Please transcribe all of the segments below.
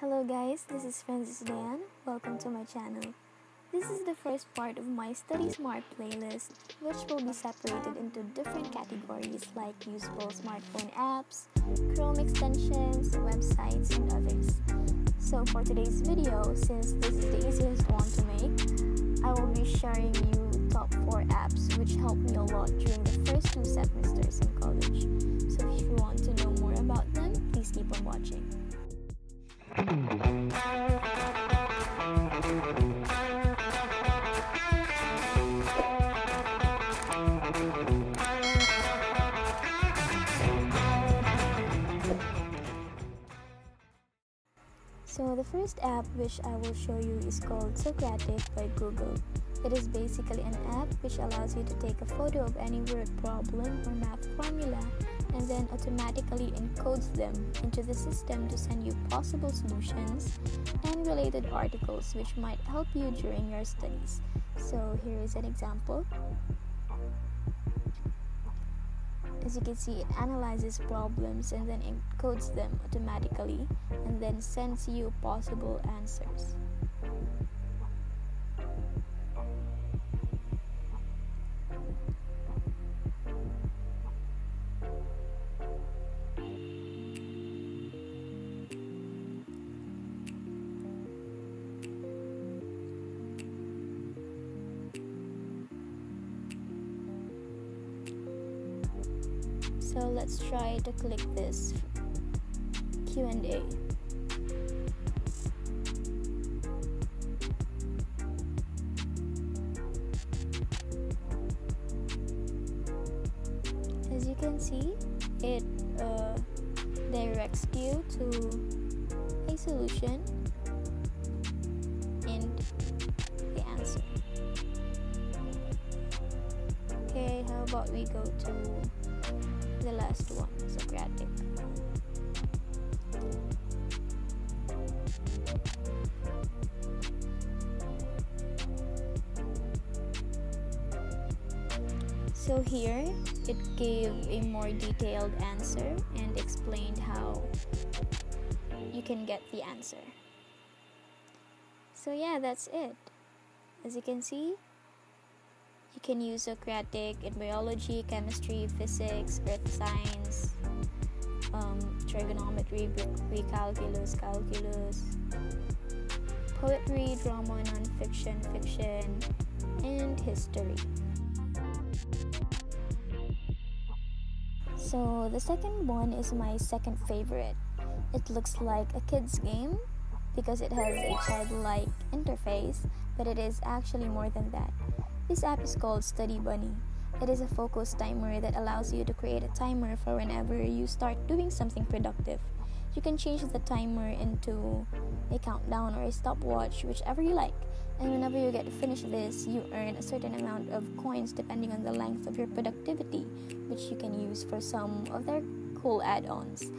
Hello guys, this is Frenzes Dianne. Welcome to my channel. This is the first part of my Study Smart playlist, which will be separated into different categories like useful smartphone apps, Chrome extensions, websites, and others. So for today's video, since this is the easiest one to make, I will be sharing you top 4 apps which helped me a lot during the first two semesters in college. So if you want to know more about them, please keep on watching. So the first app which I will show you is called Socratic by Google. It is basically an app which allows you to take a photo of any word problem or math formula and then automatically encodes them into the system to send you possible solutions and related articles which might help you during your studies. So here is an example. As you can see, it analyzes problems and then encodes them automatically and then sends you possible answers. So let's try to click this Q&A. As you can see, it uh, directs you to a solution and the answer. Okay, how about we go to the last one, Socratic. So here it gave a more detailed answer and explained how you can get the answer. So yeah, that's it. As you can see, you can use Socratic in biology, chemistry, physics, earth science, um, trigonometry, pre-calculus, calculus, poetry, drama, non-fiction, fiction, and history. So the second one is my second favorite. It looks like a kid's game because it has a childlike interface, but it is actually more than that. This app is called Study Bunny. It is a focus timer that allows you to create a timer for whenever you start doing something productive. You can change the timer into a countdown or a stopwatch, whichever you like. And whenever you get to finish this, you earn a certain amount of coins depending on the length of your productivity, which you can use for some of their cool add ons.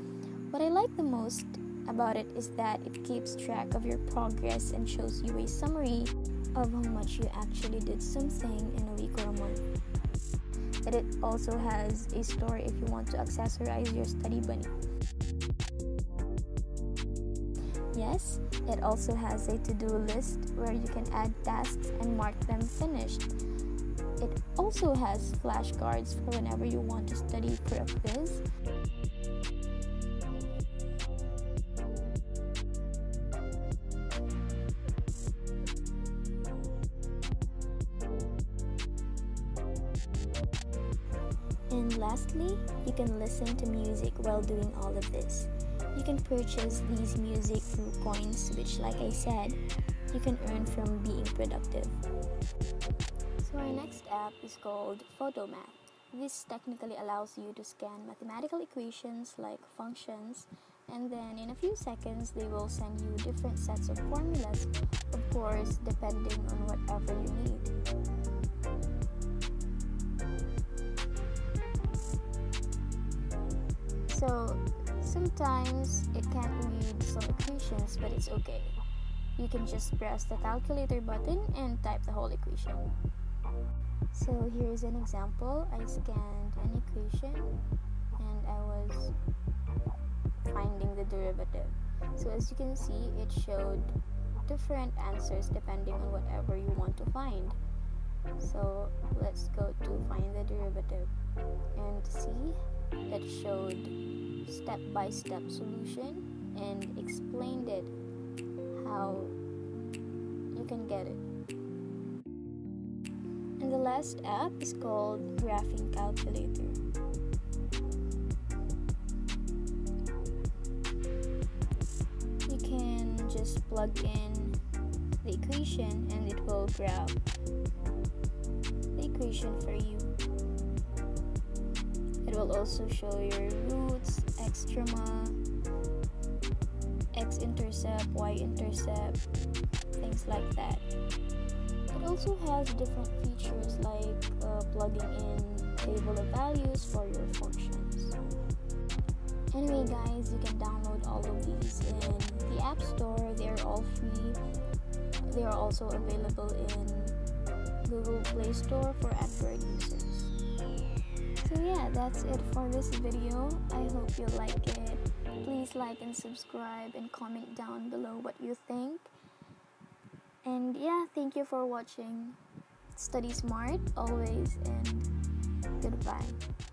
What I like the most about it is that it keeps track of your progress and shows you a summary of how much you actually did something in a week or a month. And it also has a store if you want to accessorize your study bunny. Yes, it also has a to do list where you can add tasks and mark them finished. It also has flashcards for whenever you want to study for a quiz. And lastly, you can listen to music while doing all of this. You can purchase these music through coins, which, like I said, you can earn from being productive. So, our next app is called Photomath. This technically allows you to scan mathematical equations like functions, and then in a few seconds, they will send you different sets of formulas, of course, depending on whatever you need. So sometimes it can't read some equations, but it's okay. You can just press the calculator button and type the whole equation. So here's an example. I scanned an equation and I was finding the derivative. So as you can see, it showed different answers depending on whatever you want to find. So let's go to find the derivative and see that showed step-by-step solution and explained it how you can get it. And the last app is called Graphing Calculator. You can just plug in the equation and it will graph the equation for you. It will also show your roots, extrema, x-intercept, y-intercept, things like that. It also has different features like uh, plugging in table of values for your functions. Anyway guys, you can download all of these in the App Store. They are all free. They are also available in Google Play Store for Android users. So yeah, that's it for this video. I hope you like it. Please like and subscribe and comment down below what you think. And yeah, thank you for watching. Study smart always and goodbye.